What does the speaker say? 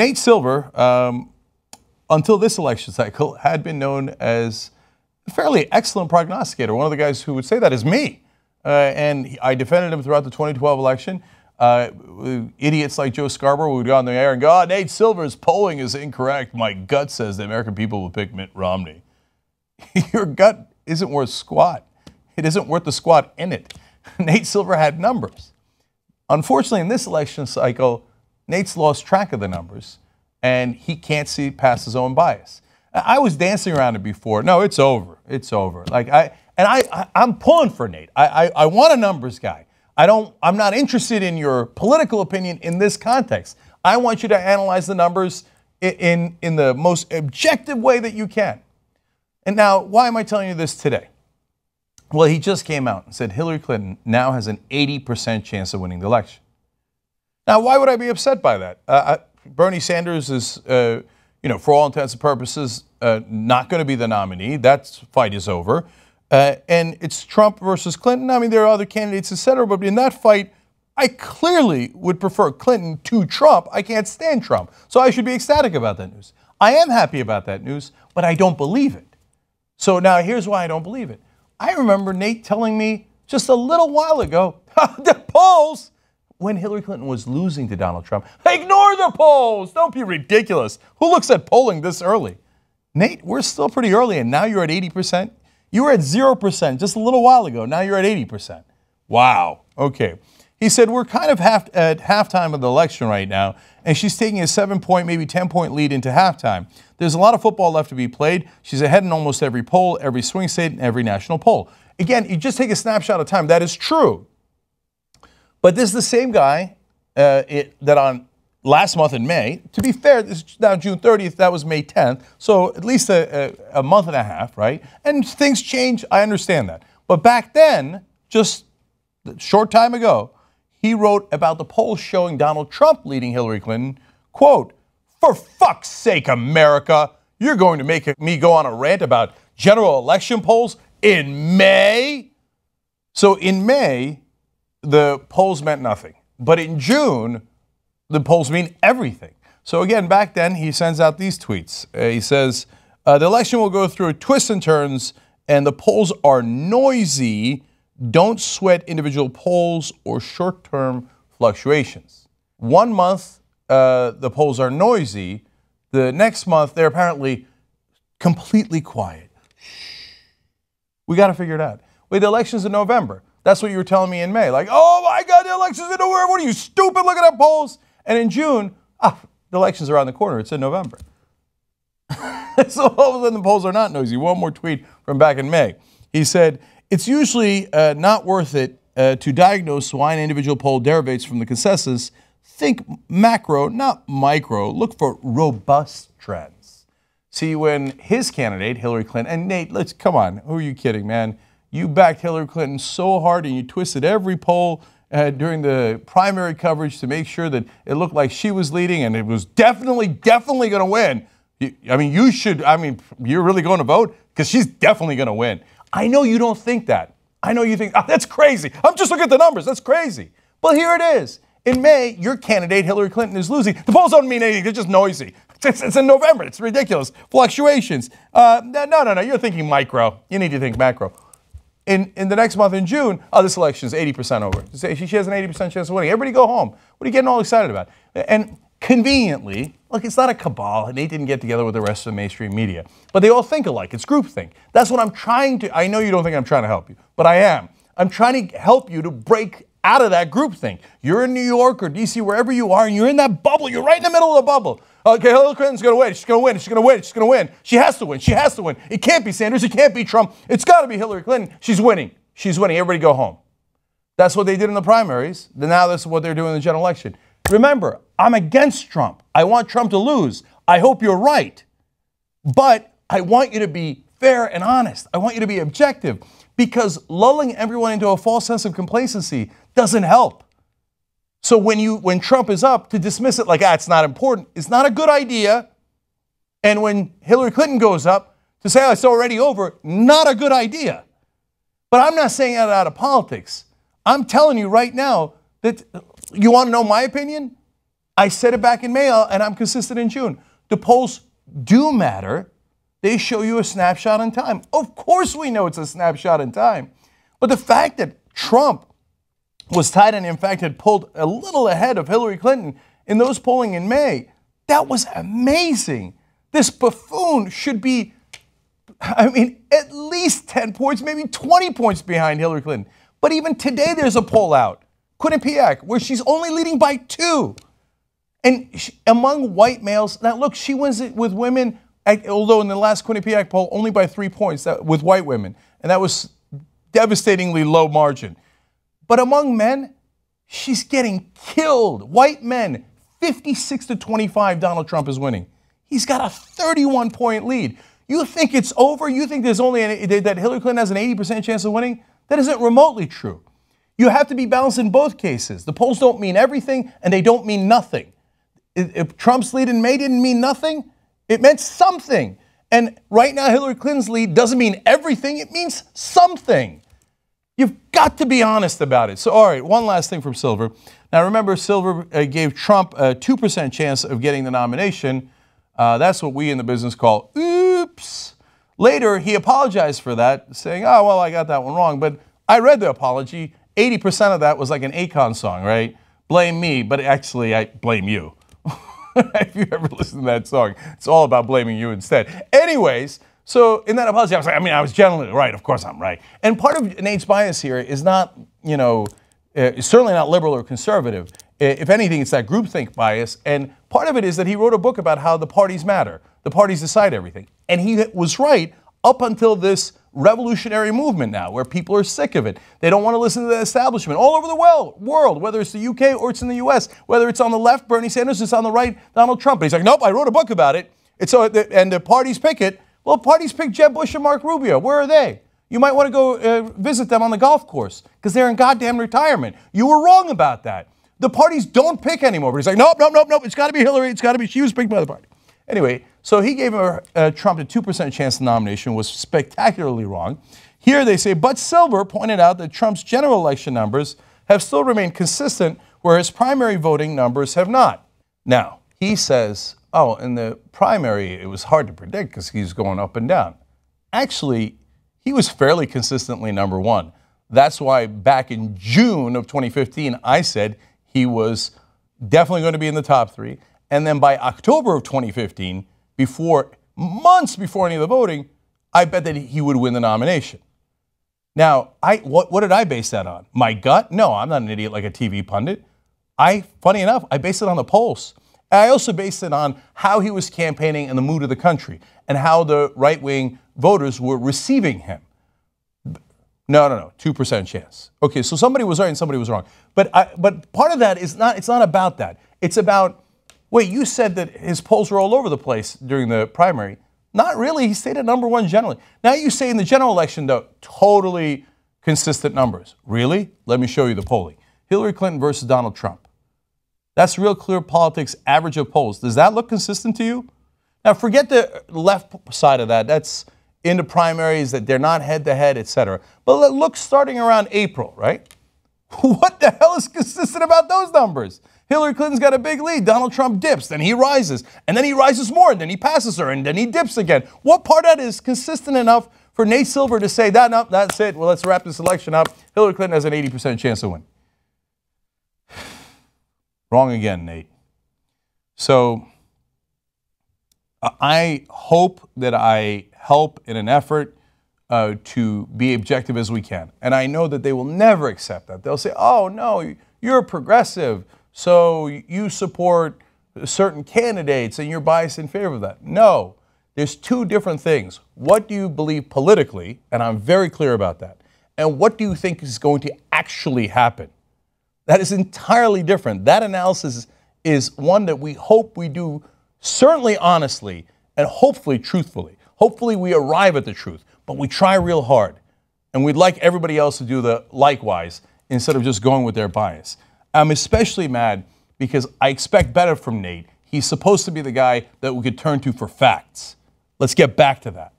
Nate Silver, um, until this election cycle, had been known as a fairly excellent prognosticator. One of the guys who would say that is me. Uh, and I defended him throughout the 2012 election. Uh, idiots like Joe Scarborough would go on the air and go, oh, Nate Silver's polling is incorrect. My gut says the American people will pick Mitt Romney. Your gut isn't worth squat. It isn't worth the squat in it. Nate Silver had numbers. Unfortunately, in this election cycle, Nate's lost track of the numbers and he can't see past his own bias. I was dancing around it before. No, it's over. It's over. Like I and I, I am pulling for Nate. I, I I want a numbers guy. I don't. I'm not interested in your political opinion in this context. I want you to analyze the numbers in in, in the most objective way that you can. And now, why am I telling you this today? Well, he just came out and said Hillary Clinton now has an 80% chance of winning the election. Now, why would I be upset by that? Uh, Bernie Sanders is, uh, you know, for all intents and purposes, uh, not going to be the nominee. That fight is over. Uh, and it's Trump versus Clinton. I mean, there are other candidates, et cetera, but in that fight, I clearly would prefer Clinton to Trump. I can't stand Trump. So I should be ecstatic about that news. I am happy about that news, but I don't believe it. So now here's why I don't believe it. I remember Nate telling me just a little while ago the polls when Hillary Clinton was losing to Donald Trump. Ignore the polls. Don't be ridiculous. Who looks at polling this early? Nate, we're still pretty early, and now you're at 80%. You were at 0% just a little while ago. Now you're at 80%. Wow. Okay. He said, We're kind of half, at halftime of the election right now, and she's taking a seven point, maybe 10 point lead into halftime. There's a lot of football left to be played. She's ahead in almost every poll, every swing state, and every national poll. Again, you just take a snapshot of time. That is true. But this is the same guy uh, it, that on last month in May, to be fair, this is now June 30th, that was May 10th, so at least a, a, a month and a half, right? And things change, I understand that. But back then, just a short time ago, he wrote about the polls showing Donald Trump leading Hillary Clinton, quote, for fuck's sake, America, you're going to make me go on a rant about general election polls in May? So in May, the polls meant nothing. But in June, the polls mean everything. So again, back then, he sends out these tweets. Uh, he says, uh, the election will go through twists and turns, and the polls are noisy. Don't sweat individual polls or short term fluctuations. One month, uh, the polls are noisy. The next month, they're apparently completely quiet. We got to figure it out. Wait, the election's in November. That's what you were telling me in May. Like, oh my God, the election's in November. What are you, stupid? Look at that polls. And in June, ah, the election's are around the corner. It's in November. so all of a sudden, the polls are not noisy. One more tweet from back in May. He said, it's usually uh, not worth it uh, to diagnose why an individual poll derivates from the consensus. Think macro, not micro. Look for robust trends. See, when his candidate, Hillary Clinton, and Nate, let's come on, who are you kidding, man? You backed Hillary Clinton so hard and you twisted every poll uh, during the primary coverage to make sure that it looked like she was leading and it was definitely, definitely going to win. I mean, you should, I mean, you're really going to vote? Because she's definitely going to win. I know you don't think that. I know you think, oh, that's crazy. I'm just looking at the numbers. That's crazy. But here it is. In May, your candidate, Hillary Clinton, is losing. The polls don't mean anything. They're just noisy. It's, it's in November. It's ridiculous. Fluctuations. Uh, no, no, no. You're thinking micro. You need to think macro in, in the next month in June, oh, this election is 80% over. She has an 80% chance of winning. Everybody go home. What are you getting all excited about? And conveniently, look, it's not a cabal. and they didn't get together with the rest of the mainstream media. But they all think alike. It's groupthink. That's what I'm trying to, I know you don't think I'm trying to help you, but I am. I'm trying to help you to break out of that groupthink. You're in New York or DC, wherever you are, and you're in that bubble. You're right in the middle of the bubble. Okay, Hillary Clinton's going to win. She's going to win. She's going to win. She's going to win. She has to win. She has to win. It can't be Sanders. It can't be Trump. It's got to be Hillary Clinton. She's winning. She's winning. Everybody go home. That's what they did in the primaries. Now that's what they're doing in the general election. Remember, I'm against Trump. I want Trump to lose. I hope you're right. But I want you to be fair and honest. I want you to be objective because lulling everyone into a false sense of complacency doesn't help. So when you when Trump is up to dismiss it like ah it's not important, it's not a good idea. And when Hillary Clinton goes up to say oh, it's already over, not a good idea. But I'm not saying that out of politics. I'm telling you right now that you want to know my opinion? I said it back in May, uh, and I'm consistent in June. The polls do matter. They show you a snapshot in time. Of course, we know it's a snapshot in time. But the fact that Trump was tied and, in fact, had pulled a little ahead of Hillary Clinton in those polling in May, that was amazing. This buffoon should be, I mean, at least 10 points, maybe 20 points behind Hillary Clinton. But even today, there's a poll out, Quinnipiac, where she's only leading by two. And she, among white males, now look, she wins it with women, although in the last Quinnipiac poll, only by three points that, with white women. And that was devastatingly low margin. But among men, she's getting killed. White men, 56 to 25, Donald Trump is winning. He's got a 31 point lead. You think it's over? You think there's only an, that Hillary Clinton has an 80% chance of winning? That isn't remotely true. You have to be balanced in both cases. The polls don't mean everything and they don't mean nothing. If Trump's lead in May didn't mean nothing, it meant something. And right now, Hillary Clinton's lead doesn't mean everything, it means something. You've got to be honest about it. So, all right, one last thing from Silver. Now, remember, Silver uh, gave Trump a 2% chance of getting the nomination. Uh, that's what we in the business call oops. Later, he apologized for that, saying, oh, well, I got that one wrong. But I read the apology. 80% of that was like an Akon song, right? Blame me, but actually, I blame you. if you ever listen to that song, it's all about blaming you instead. Anyways, so in that apology, I was like, I mean, I was generally right. Of course, I'm right. And part of Nate's bias here is not, you know, uh, certainly not liberal or conservative. If anything, it's that groupthink bias. And part of it is that he wrote a book about how the parties matter. The parties decide everything. And he was right up until this revolutionary movement now, where people are sick of it. They don't want to listen to the establishment all over the world, whether it's the UK or it's in the US, whether it's on the left, Bernie Sanders, it's on the right, Donald Trump. But he's like, nope, I wrote a book about it. It's so, and the parties pick it. Well, parties pick Jeb Bush and Marco Rubio. Where are they? You might want to go uh, visit them on the golf course because they're in goddamn retirement. You were wrong about that. The parties don't pick anymore. But he's like, nope, nope, nope, nope. It's got to be Hillary. It's got to be. She was picked by the party. Anyway, so he gave uh, Trump a 2% chance of nomination, was spectacularly wrong. Here they say, but Silver pointed out that Trump's general election numbers have still remained consistent, whereas primary voting numbers have not. Now, he says, oh, in the primary, it was hard to predict because he's going up and down. Actually, he was fairly consistently number one. That's why back in June of 2015, I said he was definitely going to be in the top three. And then by October of 2015, before months before any of the voting, I bet that he would win the nomination. Now, I what, what did I base that on? My gut? No, I'm not an idiot like a TV pundit. I, funny enough, I based it on the polls. I also based it on how he was campaigning and the mood of the country and how the right wing voters were receiving him. No, no, no, 2% chance. Okay, so somebody was right and somebody was wrong. But, I, but part of that is not, it's not about that. It's about, wait, you said that his polls were all over the place during the primary. Not really. He stayed at number one generally. Now you say in the general election, though, totally consistent numbers. Really? Let me show you the polling. Hillary Clinton versus Donald Trump. That's real clear politics average of polls. Does that look consistent to you? Now forget the left side of that. That's in the primaries that they're not head to head, et cetera. But look, starting around April, right? What the hell is consistent about those numbers? Hillary Clinton's got a big lead. Donald Trump dips, then he rises, and then he rises more, and then he passes her, and then he dips again. What part of that is consistent enough for Nate Silver to say that? No, that's it. Well, let's wrap this election up. Hillary Clinton has an 80% chance to win. Wrong again, Nate. So I hope that I help in an effort uh, to be objective as we can. And I know that they will never accept that. They'll say, oh, no, you're progressive, so you support certain candidates and you're biased in favor of that. No, there's two different things. What do you believe politically? And I'm very clear about that. And what do you think is going to actually happen? That is entirely different. That analysis is one that we hope we do certainly honestly and hopefully truthfully. Hopefully, we arrive at the truth, but we try real hard. And we'd like everybody else to do the likewise instead of just going with their bias. I'm especially mad because I expect better from Nate. He's supposed to be the guy that we could turn to for facts. Let's get back to that.